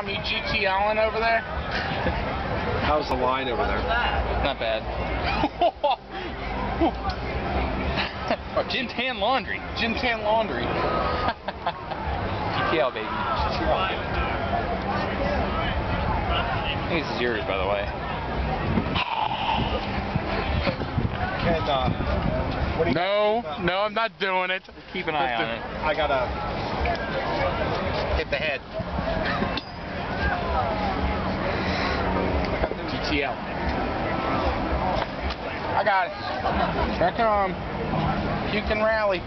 Tom, you GTLing over there? How's the line over there? Not bad. oh, Gym Tan Laundry. Gym Tan Laundry. GTL, baby. I think this is yours, by the way. Can, uh, what do you No, no, I'm not doing it. Keep an eye on it. I gotta. Hit the head. GTL. I got it. Back on. You can rally.